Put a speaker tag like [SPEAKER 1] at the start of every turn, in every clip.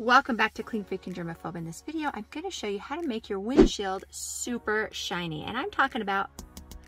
[SPEAKER 1] Welcome back to Clean Freak and Germaphobe. In this video, I'm going to show you how to make your windshield super shiny. And I'm talking about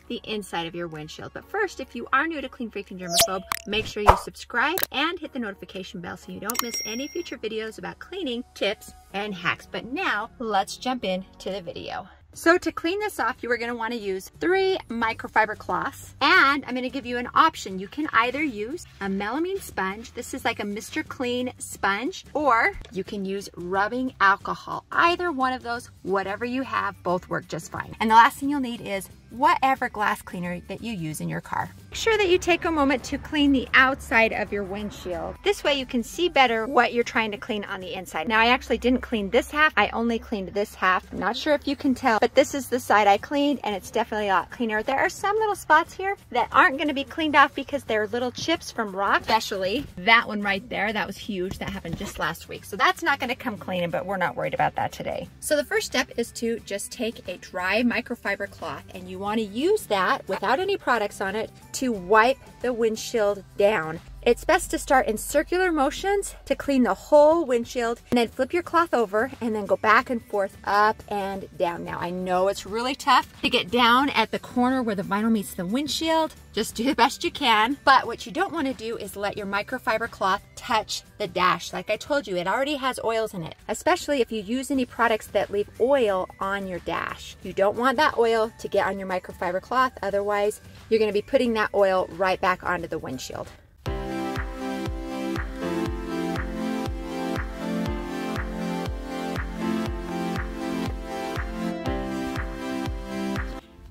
[SPEAKER 1] the inside of your windshield. But first, if you are new to Clean Freak and Germaphobe, make sure you subscribe and hit the notification bell so you don't miss any future videos about cleaning tips and hacks. But now, let's jump into the video. So to clean this off, you are gonna to want to use three microfiber cloths. And I'm gonna give you an option. You can either use a melamine sponge. This is like a Mr. Clean sponge, or you can use rubbing alcohol. Either one of those, whatever you have, both work just fine. And the last thing you'll need is whatever glass cleaner that you use in your car. Make sure that you take a moment to clean the outside of your windshield. This way you can see better what you're trying to clean on the inside. Now I actually didn't clean this half, I only cleaned this half. I'm not sure if you can tell, but this is the side I cleaned and it's definitely a lot cleaner. There are some little spots here that aren't gonna be cleaned off because they're little chips from rock, especially that one right there. That was huge, that happened just last week. So that's not gonna come clean, but we're not worried about that today. So the first step is to just take a dry microfiber cloth and you want to use that without any products on it to wipe the windshield down. It's best to start in circular motions to clean the whole windshield and then flip your cloth over and then go back and forth up and down. Now I know it's really tough to get down at the corner where the vinyl meets the windshield. Just do the best you can. But what you don't want to do is let your microfiber cloth touch the dash. Like I told you, it already has oils in it, especially if you use any products that leave oil on your dash. You don't want that oil to get on your microfiber cloth. Otherwise, you're going to be putting that oil right back onto the windshield.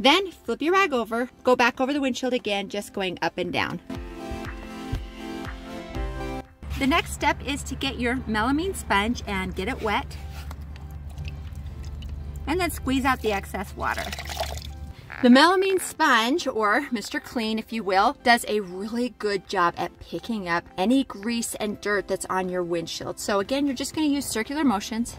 [SPEAKER 1] Then flip your rag over, go back over the windshield again, just going up and down. The next step is to get your melamine sponge and get it wet. And then squeeze out the excess water. The melamine sponge, or Mr. Clean if you will, does a really good job at picking up any grease and dirt that's on your windshield. So again, you're just gonna use circular motions.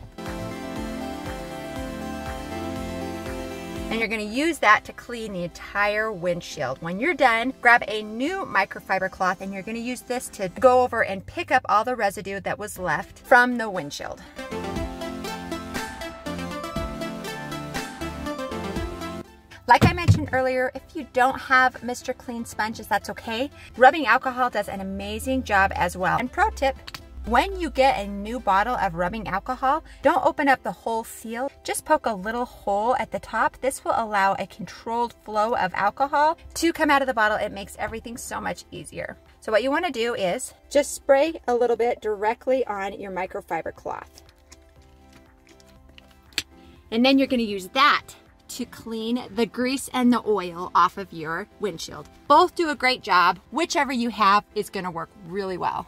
[SPEAKER 1] And you're gonna use that to clean the entire windshield. When you're done, grab a new microfiber cloth and you're gonna use this to go over and pick up all the residue that was left from the windshield. Like I mentioned earlier, if you don't have Mr. Clean sponges, that's okay. Rubbing alcohol does an amazing job as well. And pro tip, when you get a new bottle of rubbing alcohol, don't open up the whole seal. Just poke a little hole at the top. This will allow a controlled flow of alcohol to come out of the bottle. It makes everything so much easier. So what you wanna do is just spray a little bit directly on your microfiber cloth. And then you're gonna use that to clean the grease and the oil off of your windshield. Both do a great job. Whichever you have is gonna work really well.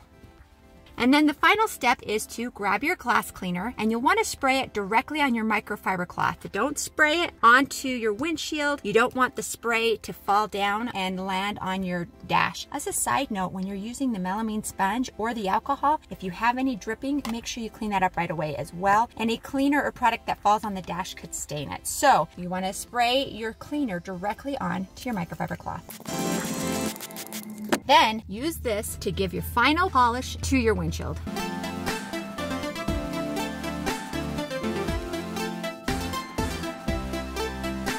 [SPEAKER 1] And then the final step is to grab your glass cleaner and you'll want to spray it directly on your microfiber cloth. Don't spray it onto your windshield. You don't want the spray to fall down and land on your dash. As a side note, when you're using the melamine sponge or the alcohol, if you have any dripping, make sure you clean that up right away as well. Any cleaner or product that falls on the dash could stain it. So you want to spray your cleaner directly on to your microfiber cloth. Then use this to give your final polish to your windshield.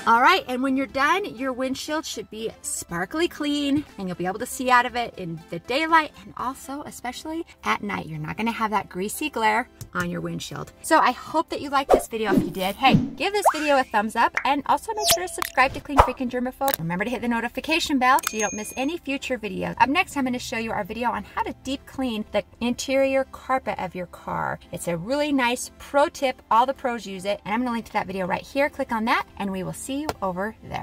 [SPEAKER 1] All right, and when you're done, your windshield should be sparkly clean and you'll be able to see out of it in the daylight and also, especially at night. You're not gonna have that greasy glare on your windshield. So I hope that you liked this video. If you did, hey, give this video a thumbs up and also make sure to subscribe to Clean Freak and Germaphobe. Remember to hit the notification bell so you don't miss any future videos. Up next, I'm gonna show you our video on how to deep clean the interior carpet of your car. It's a really nice pro tip. All the pros use it and I'm gonna link to that video right here. Click on that and we will see see you over there.